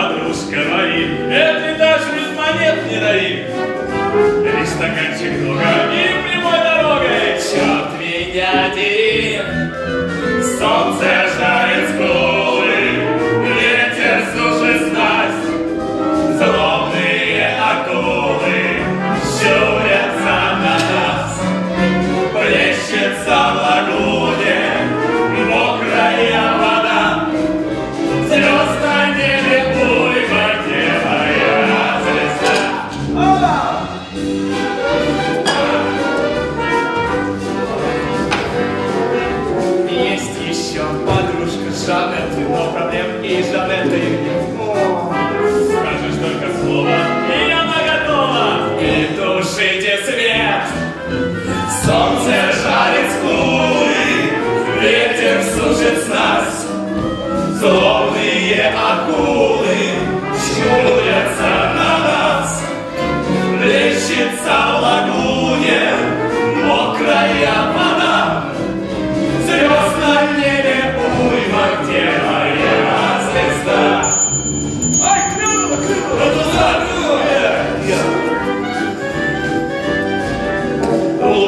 подружка мои, это даже без монет не раим. Весь стаканчик и прямой дорогой, черт меня дери, солнце Есть еще подружка Жанет, но проблем и Жанет и Скажешь только слово, и она готова, и тушите свет. Солнце жарит скулы, ветер сушит нас, злобные акулы щурятся.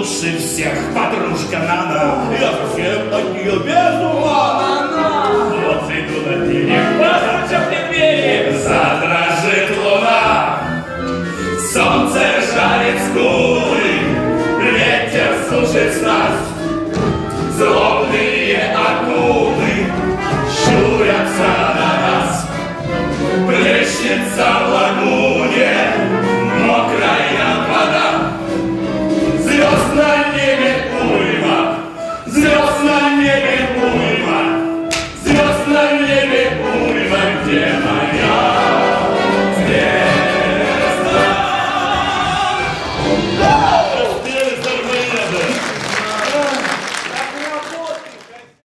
лучше всех подружка Нана. Я совсем от нее без ума. Вот иду на перехватом медведи, задрожит луна. Солнце жарит скулы, ветер слушает нас. Злобные акулы щурятся на нас. Плещется луна. ます。